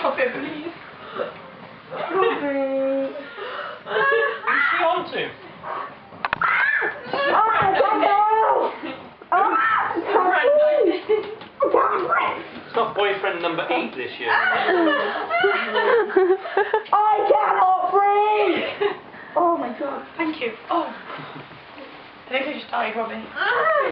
Stop it, please. Robbie. Who's she on to? Oh! Oh, It's not boyfriend number eight this year. Ah! I cannot breathe! Oh my god. Thank you. Oh. I think I just died, Robbie. Ah!